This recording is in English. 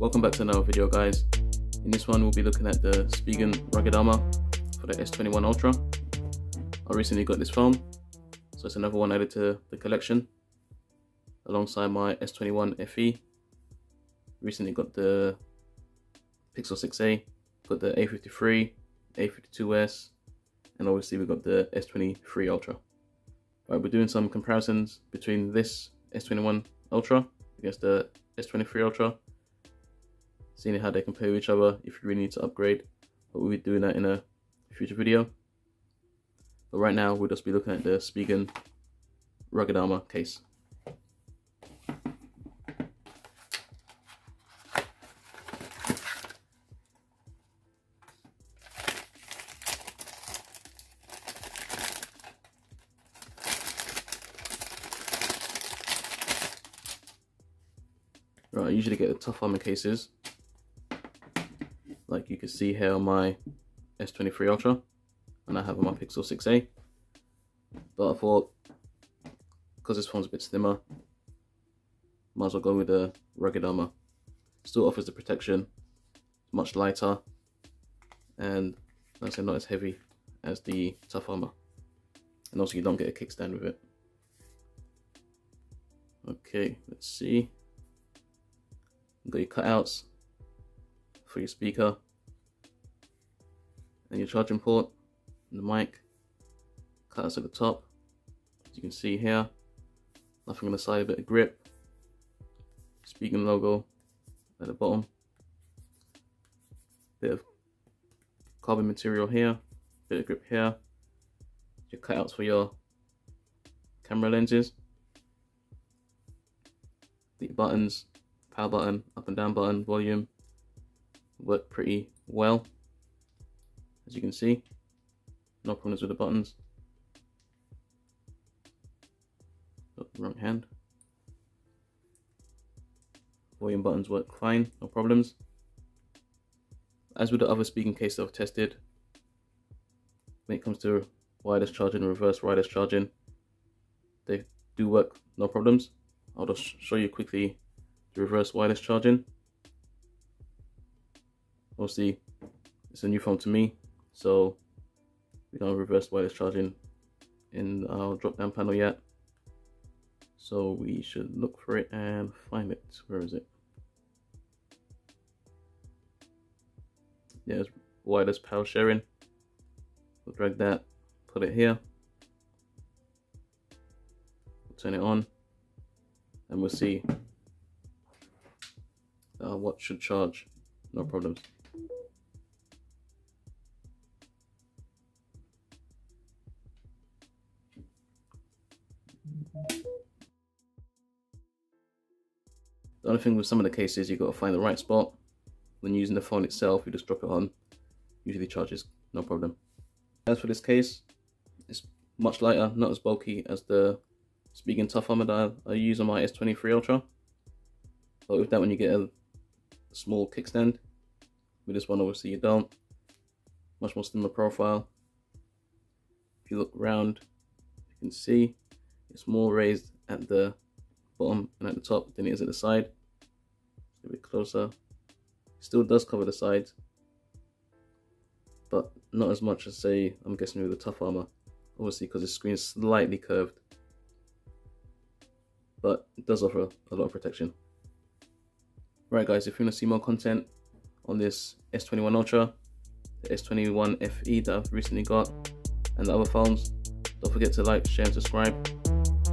Welcome back to another video guys. In this one we'll be looking at the Spigen rugged armor for the S21 Ultra. I recently got this phone, so it's another one added to the collection alongside my S21 FE. Recently got the Pixel 6a, got the A53, A52s, and obviously we got the S23 Ultra. Right, we're doing some comparisons between this S21 Ultra against the S23 Ultra seeing how they compare with each other if you really need to upgrade. But we'll be doing that in a future video. But right now we'll just be looking at the Spigen rugged armor case. Right, I usually get the tough armor cases like you can see here on my S23 Ultra and I have on my Pixel 6a but I thought because this phone's a bit slimmer might as well go with the rugged armor. Still offers the protection much lighter and like I said not as heavy as the tough armor. And also you don't get a kickstand with it. Okay let's see. Got your cutouts for your speaker. And your charging port and the mic cutters at the top. As you can see here nothing on the side a bit of grip Spigen logo at the bottom. Bit of carbon material here bit of grip here. Your cutouts for your camera lenses. The buttons power button up and down button volume work pretty well as you can see. No problems with the buttons. Oh, wrong hand. Volume buttons work fine no problems. As with the other Spigen case I've tested when it comes to wireless charging reverse wireless charging they do work no problems. I'll just show you quickly the reverse wireless charging obviously it's a new phone to me so we don't reverse wireless charging in our drop down panel yet. So we should look for it and find it. Where is it? It's wireless power sharing. We'll drag that put it here. We'll turn it on and we'll see uh, what should charge. No problems The only thing with some of the cases, you've got to find the right spot. When using the phone itself, you just drop it on. Usually charges, no problem. As for this case, it's much lighter, not as bulky as the Spigen Tough Armor that I use on my S23 Ultra. But with that one you get a small kickstand. With this one obviously you don't. Much more slimmer profile. If you look around, you can see it's more raised at the bottom and at the top than it is at the side a bit closer. Still does cover the sides, but not as much as say, I'm guessing with the tough armor. Obviously because the screen is slightly curved, but it does offer a lot of protection. Right guys, if you want to see more content on this S21 Ultra, the S21 FE that I've recently got, and the other phones, don't forget to like, share and subscribe.